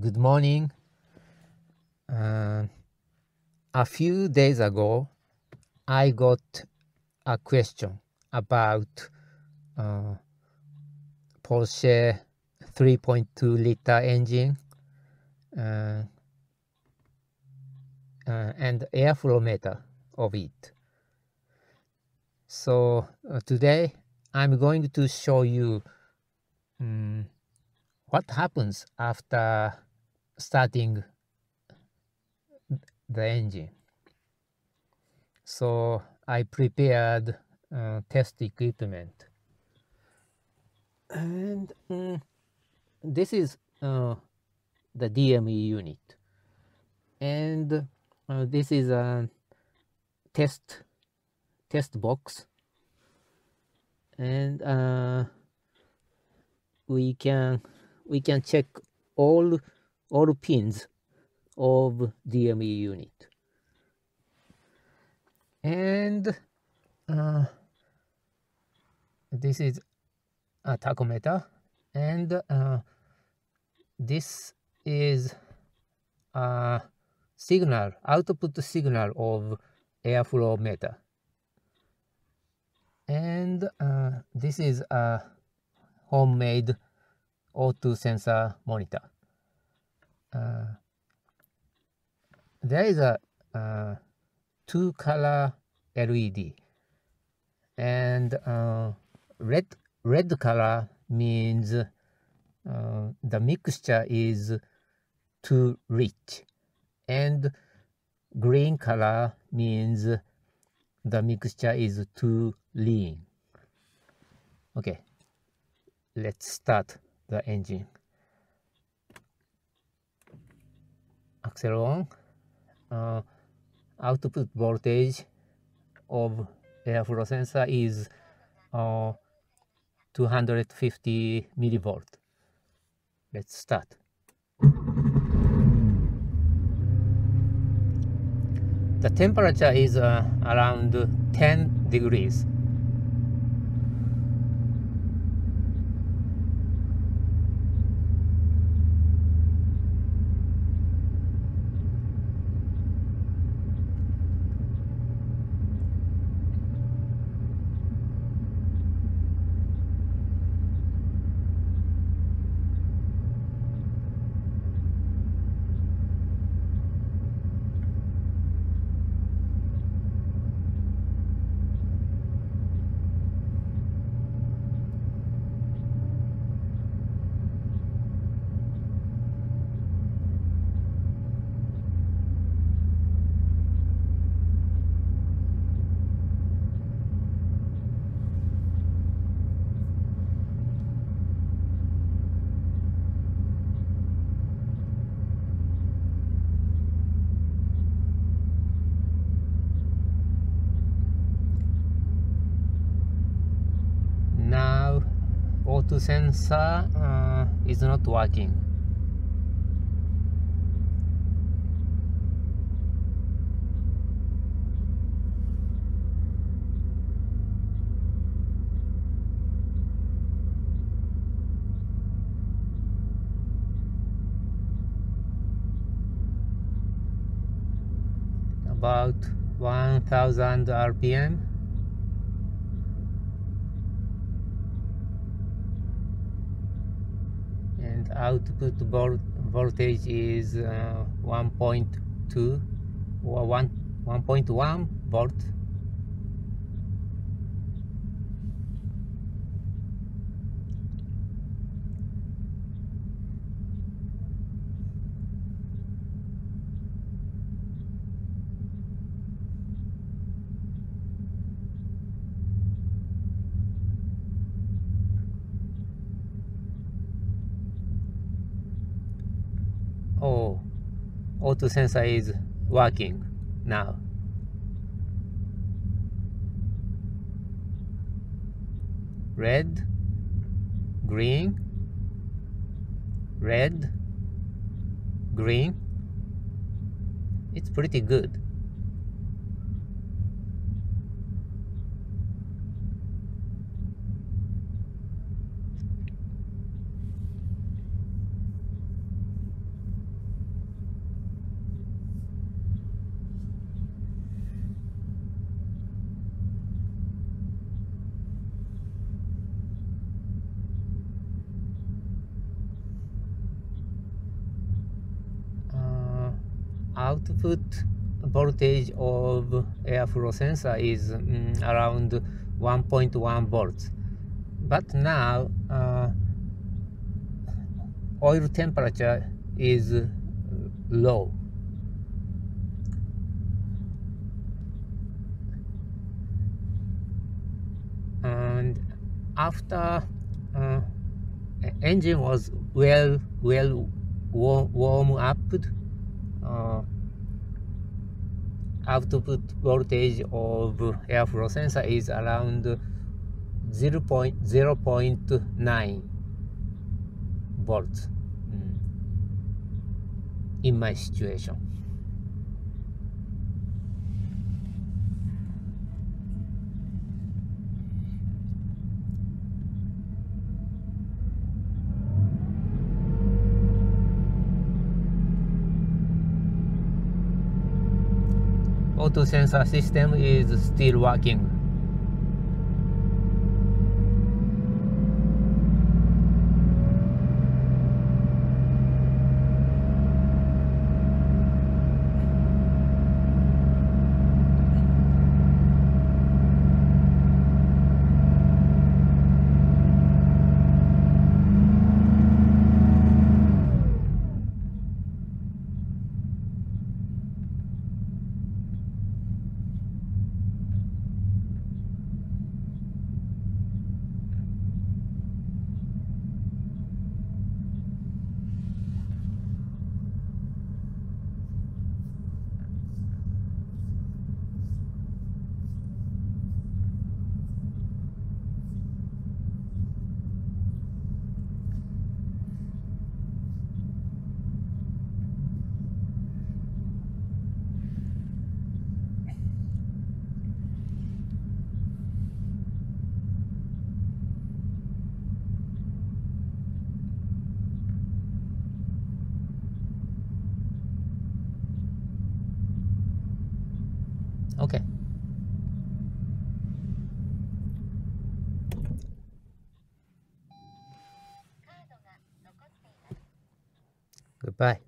Good morning. Uh, a few days ago, I got a question about uh, Porsche 3.2 liter engine uh, uh, and airflow meter of it. So uh, today I'm going to show you um, what happens after starting the engine. So I prepared uh, test equipment. And um, this is uh, the DME unit. And uh, this is a test test box. And uh, we can we can check all all pins of DME unit. And uh, this is a tachometer and uh, this is a signal output signal of airflow meter and uh, this is a homemade O2 sensor monitor. Uh, there is a uh, two color LED and uh, red red color means uh, the mixture is too rich. And green color means the mixture is too lean. Okay let's start the engine acceleron uh, output voltage of airflow sensor is uh, 250 millivolt. Let's start. The temperature is uh, around 10 degrees now O2 sensor uh, is not working. About 1000 rpm and output vol voltage is uh, 1.2 or 1 1.1 volt oh O2 sensor is working now. Red green red green. It's pretty good output voltage of airflow sensor is mm, around 1.1 volts. But now uh, oil temperature is low. And after uh, engine was well well warm, warm up uh, output voltage of airflow sensor is around 0 0.9 volts mm, in my situation. Auto sensor system is still working. Okay. Goodbye.